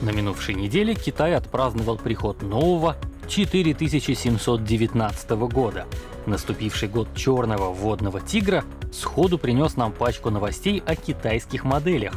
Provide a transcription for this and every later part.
На минувшей неделе Китай отпраздновал приход нового 4719 года. Наступивший год черного водного тигра сходу принес нам пачку новостей о китайских моделях.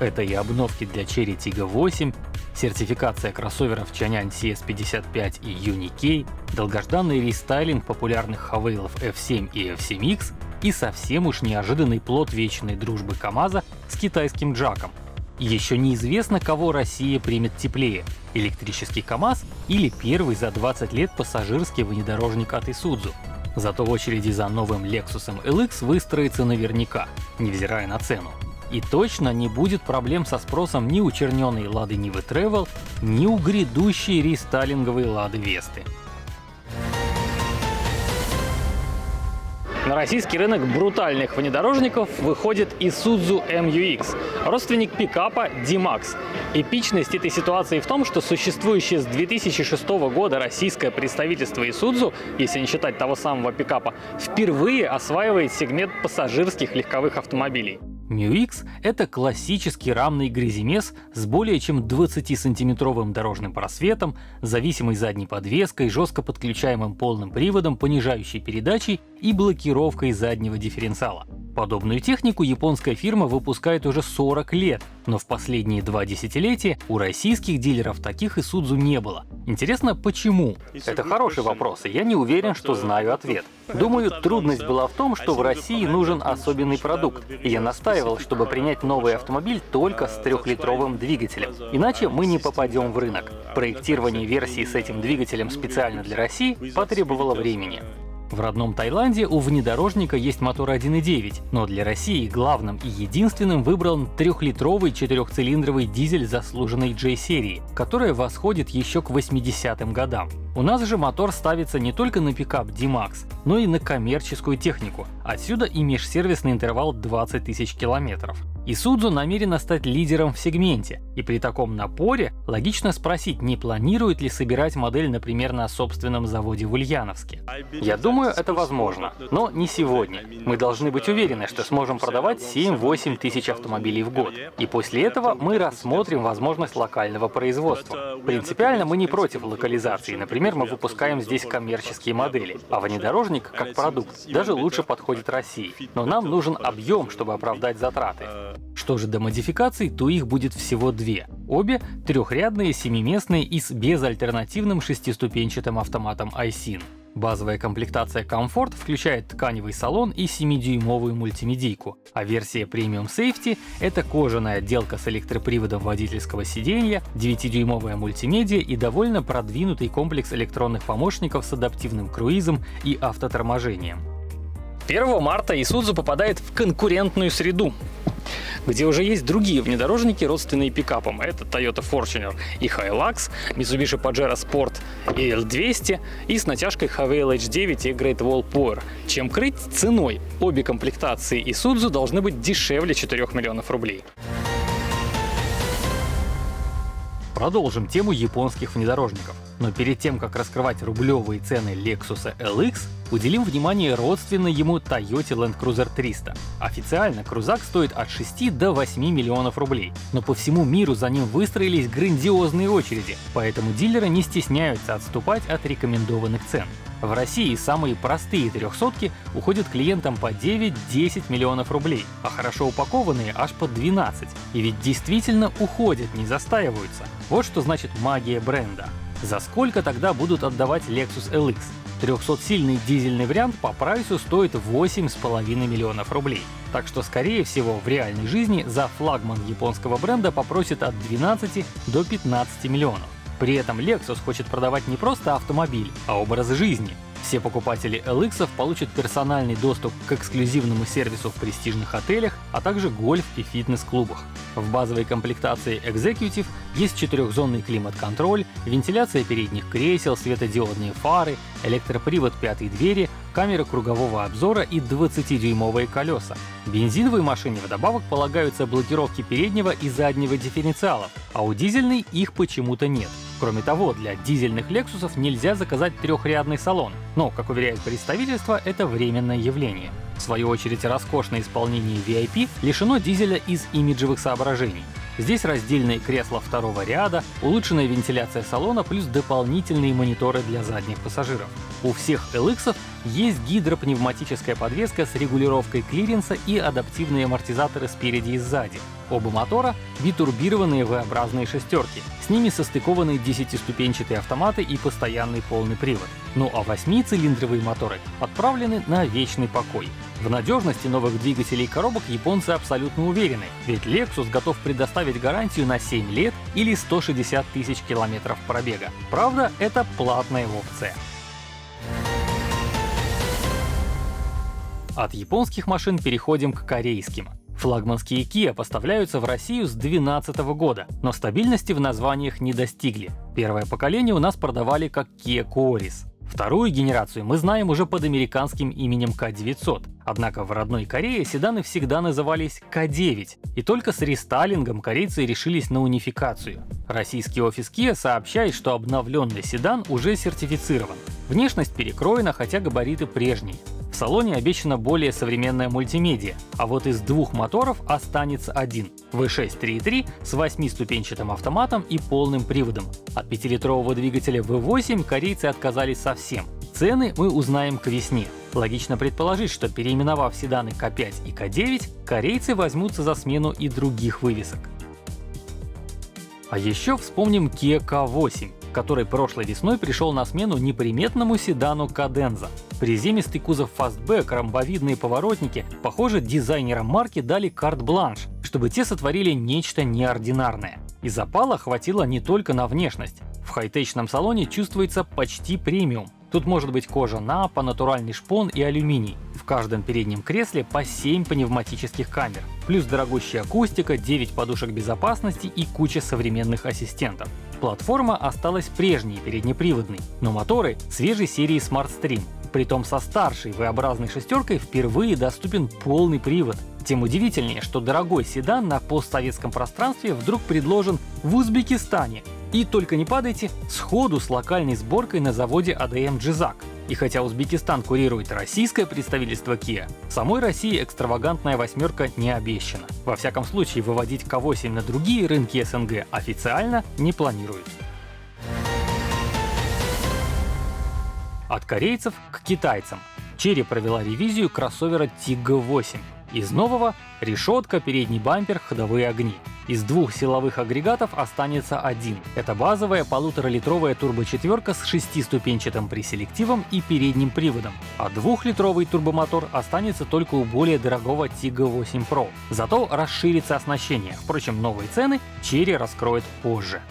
Это и обновки для Cherry Tiggo 8, сертификация кроссоверов Chanyan CS55 и Unikey, долгожданный рестайлинг популярных хавейлов F7 и F7X и совсем уж неожиданный плод вечной дружбы КАМАЗа с китайским Джаком. Еще неизвестно, кого Россия примет теплее — электрический КАМАЗ или первый за 20 лет пассажирский внедорожник от Isuzu. Зато в очереди за новым Lexus LX выстроится наверняка, невзирая на цену. И точно не будет проблем со спросом ни у черненой Лады Нивы Travel, ни у грядущей рестайлинговой Лады Весты. На российский рынок брутальных внедорожников выходит Isuzu MUX, родственник пикапа D-Max. Эпичность этой ситуации в том, что существующее с 2006 года российское представительство Isuzu, если не считать того самого пикапа, впервые осваивает сегмент пассажирских легковых автомобилей. MUX — это классический рамный гряземес с более чем 20-сантиметровым дорожным просветом, зависимой задней подвеской, жестко подключаемым полным приводом, понижающей передачей и блокировкой заднего дифференциала. Подобную технику японская фирма выпускает уже 40 лет, но в последние два десятилетия у российских дилеров таких Isuzu не было. Интересно, почему? Это хороший вопрос, и я не уверен, что знаю ответ. Думаю, трудность была в том, что в России нужен особенный продукт, и я настаивал, чтобы принять новый автомобиль только с трехлитровым двигателем. Иначе мы не попадем в рынок. Проектирование версии с этим двигателем специально для России потребовало времени. В родном Таиланде у внедорожника есть мотор 1.9, но для России главным и единственным выбран трехлитровый четырехцилиндровый дизель заслуженной J-серии, которая восходит еще к 80-м годам. У нас же мотор ставится не только на пикап D-Max, но и на коммерческую технику. Отсюда и межсервисный интервал 20 тысяч километров. Isuzu намерена стать лидером в сегменте, и при таком напоре логично спросить, не планирует ли собирать модель, например, на собственном заводе в Ульяновске. Я думаю, это возможно, но не сегодня. Мы должны быть уверены, что сможем продавать 7-8 тысяч автомобилей в год. И после этого мы рассмотрим возможность локального производства. Принципиально мы не против локализации. Например, мы выпускаем здесь коммерческие модели, а внедорожник как продукт даже лучше подходит России. Но нам нужен объем, чтобы оправдать затраты. Что же до модификаций, то их будет всего две. Обе трехрядные, семиместные и с безальтернативным шестиступенчатым автоматом iSyn. Базовая комплектация Comfort включает тканевый салон и 7-дюймовую мультимедийку, а версия Premium Safety — это кожаная отделка с электроприводом водительского сиденья, 9-дюймовая мультимедиа и довольно продвинутый комплекс электронных помощников с адаптивным круизом и автоторможением. 1 марта Isuzu попадает в конкурентную среду где уже есть другие внедорожники, родственные пикапам. Это Toyota Fortuner и Hilux, Mitsubishi Pajero Sport и L200 и с натяжкой Havail H9 и Great Wall Power. Чем крыть ценой? Обе комплектации Isuzu должны быть дешевле 4 миллионов рублей. Продолжим тему японских внедорожников. Но перед тем, как раскрывать рублевые цены Lexus LX, уделим внимание родственной ему Toyota Land Cruiser 300. Официально крузак стоит от 6 до 8 миллионов рублей, но по всему миру за ним выстроились грандиозные очереди, поэтому дилеры не стесняются отступать от рекомендованных цен. В России самые простые трехсотки уходят клиентам по 9-10 миллионов рублей, а хорошо упакованные аж по 12. И ведь действительно уходят, не застаиваются. Вот что значит магия бренда. За сколько тогда будут отдавать Lexus LX? 300-сильный дизельный вариант по прайсу стоит 8,5 миллионов рублей. Так что, скорее всего, в реальной жизни за флагман японского бренда попросят от 12 до 15 миллионов. При этом Lexus хочет продавать не просто автомобиль, а образ жизни. Все покупатели LX получат персональный доступ к эксклюзивному сервису в престижных отелях, а также гольф и фитнес-клубах. В базовой комплектации Executive есть четырехзонный климат-контроль, вентиляция передних кресел, светодиодные фары, электропривод пятой двери, камера кругового обзора и 20-дюймовые колеса. Бензиновой машине вдобавок полагаются блокировки переднего и заднего дифференциалов, а у дизельной их почему-то нет. Кроме того, для дизельных Lexus нельзя заказать трехрядный салон, но, как уверяет представительство, это временное явление. В свою очередь, роскошное исполнение VIP лишено дизеля из имиджевых соображений. Здесь раздельные кресла второго ряда, улучшенная вентиляция салона плюс дополнительные мониторы для задних пассажиров. У всех LX есть гидропневматическая подвеска с регулировкой клиренса и адаптивные амортизаторы спереди и сзади. Оба мотора — битурбированные V-образные шестерки. С ними состыкованы 10-ступенчатые автоматы и постоянный полный привод. Ну а восьмицилиндровые моторы отправлены на вечный покой. В надежности новых двигателей и коробок японцы абсолютно уверены, ведь Lexus готов предоставить гарантию на 7 лет или 160 тысяч километров пробега. Правда, это платная опция. От японских машин переходим к корейским. Флагманские Kia поставляются в Россию с 2012 года, но стабильности в названиях не достигли. Первое поколение у нас продавали как Kia Coris. Вторую генерацию мы знаем уже под американским именем К900. Однако в родной Корее седаны всегда назывались К9, и только с рестайлингом корейцы решились на унификацию. Российский офис Kia сообщает, что обновленный седан уже сертифицирован. Внешность перекроена, хотя габариты прежние. Салоне обещана более современная мультимедиа, а вот из двух моторов останется один — V6 3.3 с 8-ступенчатым автоматом и полным приводом. От 5-литрового двигателя V8 корейцы отказались совсем. Цены мы узнаем к весне. Логично предположить, что переименовав седаны К5 и К9, корейцы возьмутся за смену и других вывесок. А еще вспомним Kia K8, который прошлой весной пришел на смену неприметному седану Cadenza. Приземистый кузов фастбэк, ромбовидные поворотники, похоже, дизайнерам марки дали карт-бланш, чтобы те сотворили нечто неординарное. И запала хватило не только на внешность. В хай-течном салоне чувствуется почти премиум. Тут может быть кожа наппа, натуральный шпон и алюминий. В каждом переднем кресле по 7 пневматических камер. Плюс дорогущая акустика, 9 подушек безопасности и куча современных ассистентов. Платформа осталась прежней, переднеприводной, но моторы свежей серии SmartStream. Притом со старшей V-образной шестеркой впервые доступен полный привод. Тем удивительнее, что дорогой седан на постсоветском пространстве вдруг предложен в Узбекистане. И только не падайте, сходу с локальной сборкой на заводе ADM Джизак. И хотя Узбекистан курирует российское представительство Kia, самой России экстравагантная восьмерка не обещана. Во всяком случае, выводить К8 на другие рынки СНГ официально не планируют. От корейцев к китайцам. Черри провела ревизию кроссовера Tiggo 8. Из нового — решетка, передний бампер, ходовые огни. Из двух силовых агрегатов останется один. Это базовая полуторалитровая турбочетверка с шестиступенчатым преселективом и передним приводом. А двухлитровый турбомотор останется только у более дорогого Tiggo 8 Pro. Зато расширится оснащение. Впрочем, новые цены Черри раскроет позже.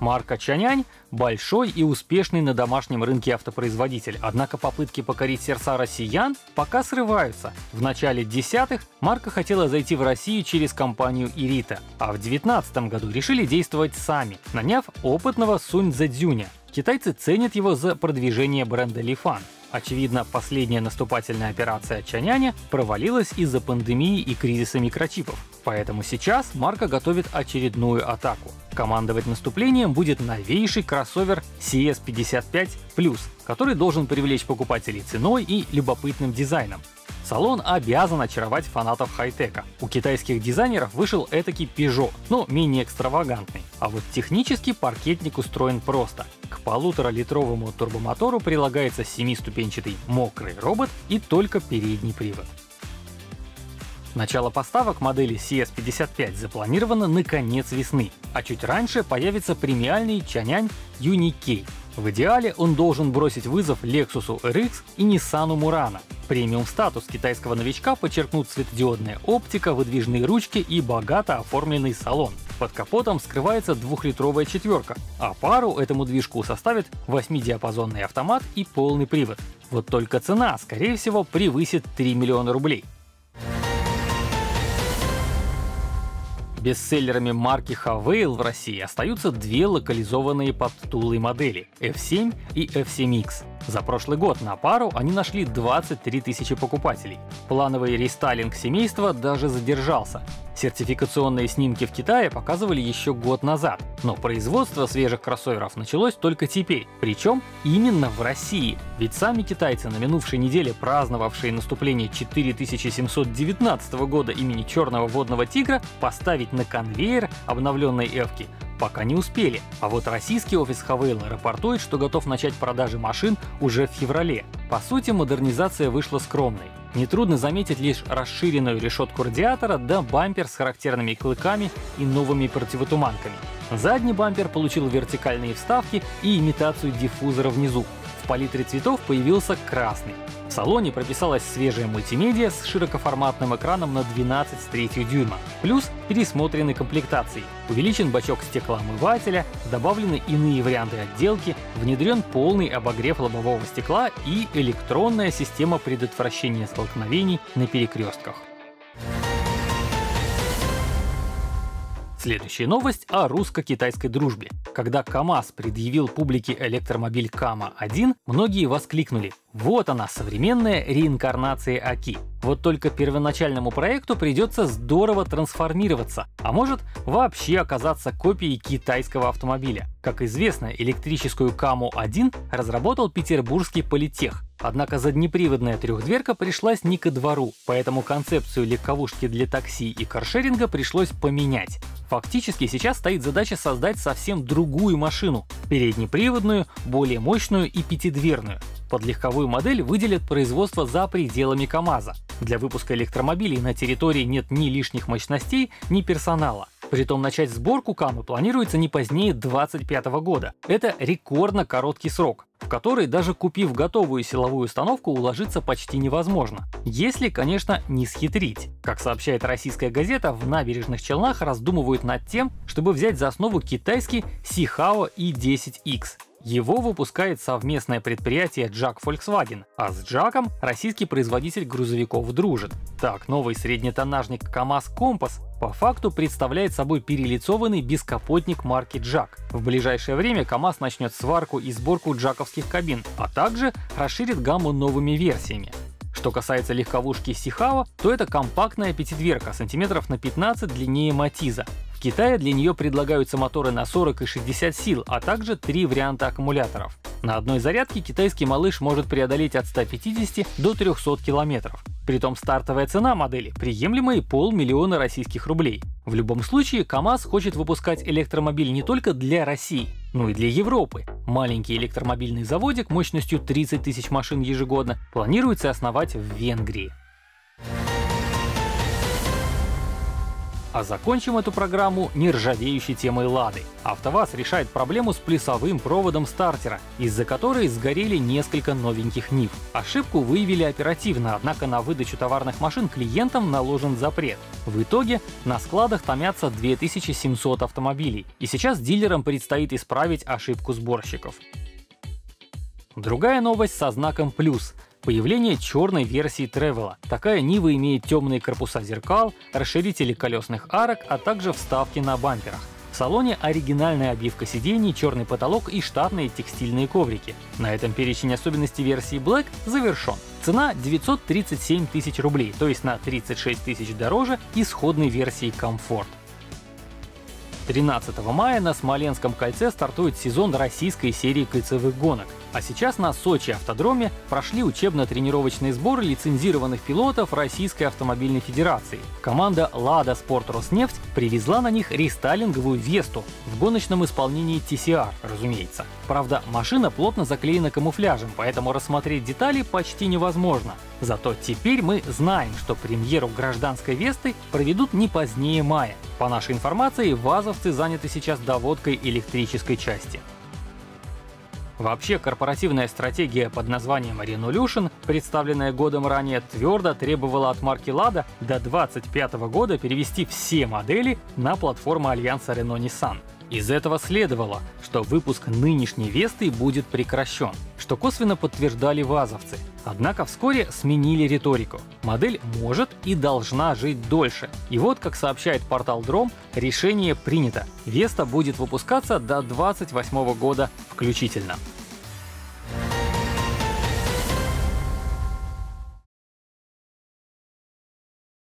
Марка Чанянь – большой и успешный на домашнем рынке автопроизводитель, однако попытки покорить сердца россиян пока срываются. В начале десятых марка хотела зайти в Россию через компанию Ирита, а в 2019 году решили действовать сами, наняв опытного Сунь Цзэцзюня. Китайцы ценят его за продвижение бренда Лифан. Очевидно, последняя наступательная операция Чаняня провалилась из-за пандемии и кризиса микрочипов. Поэтому сейчас марка готовит очередную атаку. Командовать наступлением будет новейший кроссовер CS55 Plus, который должен привлечь покупателей ценой и любопытным дизайном. Салон обязан очаровать фанатов хай-тека. У китайских дизайнеров вышел этакий Peugeot, но менее экстравагантный. А вот технически паркетник устроен просто. Полуторалитровому турбомотору прилагается семиступенчатый мокрый робот и только передний привод. Начало поставок модели CS55 запланировано на конец весны, а чуть раньше появится премиальный Чанянь Юникей. В идеале он должен бросить вызов Lexus RX и Nissan Murano. Премиум статус китайского новичка подчеркнут светодиодная оптика, выдвижные ручки и богато оформленный салон. Под капотом скрывается двухлитровая четверка, а пару этому движку составит 8-диапазонный автомат и полный привод. Вот только цена, скорее всего, превысит 3 миллиона рублей. Бестселлерами марки Havail в России остаются две локализованные под Тулой модели — F7 и F7X. За прошлый год на пару они нашли 23 тысячи покупателей. Плановый рестайлинг семейства даже задержался. Сертификационные снимки в Китае показывали еще год назад, но производство свежих кроссоверов началось только теперь, причем именно в России. Ведь сами китайцы на минувшей неделе, праздновавшие наступление 4719 года имени Черного водного тигра, поставить на конвейер обновленной эвки пока не успели. А вот российский офис Хавейла рапортует, что готов начать продажи машин уже в феврале. По сути, модернизация вышла скромной. Нетрудно заметить лишь расширенную решетку радиатора да бампер с характерными клыками и новыми противотуманками. Задний бампер получил вертикальные вставки и имитацию диффузора внизу. В палитре цветов появился красный. В салоне прописалась свежая мультимедиа с широкоформатным экраном на 12 с 3 дюйма, плюс пересмотрены комплектации. Увеличен бачок стеклоомывателя, добавлены иные варианты отделки, внедрен полный обогрев лобового стекла и электронная система предотвращения столкновений на перекрестках. Следующая новость о русско-китайской дружбе. Когда КАМАЗ предъявил публике электромобиль КАМА-1, многие воскликнули «Вот она, современная реинкарнация АКИ». Вот только первоначальному проекту придется здорово трансформироваться, а может вообще оказаться копией китайского автомобиля. Как известно, электрическую КАМУ-1 разработал петербургский политех, Однако заднеприводная трехдверка пришлась не ко двору, поэтому концепцию легковушки для такси и каршеринга пришлось поменять. Фактически сейчас стоит задача создать совсем другую машину — переднеприводную, более мощную и пятидверную. Под легковую модель выделят производство за пределами КАМАЗа. Для выпуска электромобилей на территории нет ни лишних мощностей, ни персонала. Притом начать сборку Камы планируется не позднее 2025 года. Это рекордно короткий срок, в который даже купив готовую силовую установку уложиться почти невозможно. Если, конечно, не схитрить. Как сообщает российская газета, в набережных Челнах раздумывают над тем, чтобы взять за основу китайский Сихао i10X. Его выпускает совместное предприятие Jack Volkswagen, а с Джаком российский производитель грузовиков дружит. Так, новый среднетоннажник КАМАЗ Компас по факту представляет собой перелицованный бескапотник марки Jack. В ближайшее время КАМАЗ начнет сварку и сборку джаковских кабин, а также расширит гамму новыми версиями. Что касается легковушки Сихава, то это компактная пятидверка сантиметров на 15 длиннее Матиза. В Китае для нее предлагаются моторы на 40 и 60 сил, а также три варианта аккумуляторов. На одной зарядке китайский малыш может преодолеть от 150 до 300 километров. Притом стартовая цена модели приемлемые полмиллиона российских рублей. В любом случае, КАМАЗ хочет выпускать электромобиль не только для России, но и для Европы. Маленький электромобильный заводик мощностью 30 тысяч машин ежегодно планируется основать в Венгрии. А закончим эту программу нержавеющей темой Лады. АвтоВАЗ решает проблему с плясовым проводом стартера, из-за которой сгорели несколько новеньких НИФ. Ошибку выявили оперативно, однако на выдачу товарных машин клиентам наложен запрет. В итоге на складах томятся 2700 автомобилей, и сейчас дилерам предстоит исправить ошибку сборщиков. Другая новость со знаком «плюс». Появление черной версии Travel. Такая Нива имеет темные корпуса зеркал, расширители колесных арок, а также вставки на бамперах. В салоне оригинальная обивка сидений, черный потолок и штатные текстильные коврики. На этом перечень особенностей версии Black завершен. Цена 937 тысяч рублей, то есть на 36 тысяч дороже исходной версии Comfort. 13 мая на Смоленском кольце стартует сезон российской серии кольцевых гонок. А сейчас на Сочи автодроме прошли учебно-тренировочные сборы лицензированных пилотов Российской автомобильной федерации. Команда «Лада Спорт Роснефть» привезла на них рестайлинговую «Весту» в гоночном исполнении TCR, разумеется. Правда, машина плотно заклеена камуфляжем, поэтому рассмотреть детали почти невозможно. Зато теперь мы знаем, что премьеру гражданской «Весты» проведут не позднее мая. По нашей информации, вазовцы заняты сейчас доводкой электрической части. Вообще, корпоративная стратегия под названием Renolution, представленная годом ранее, твердо требовала от марки Lada до 2025 года перевести все модели на платформу альянса Renault-Nissan. Из этого следовало, что выпуск нынешней Весты будет прекращен, что косвенно подтверждали вазовцы. Однако вскоре сменили риторику. Модель может и должна жить дольше. И вот, как сообщает портал Дром, решение принято. Веста будет выпускаться до 2028 года включительно.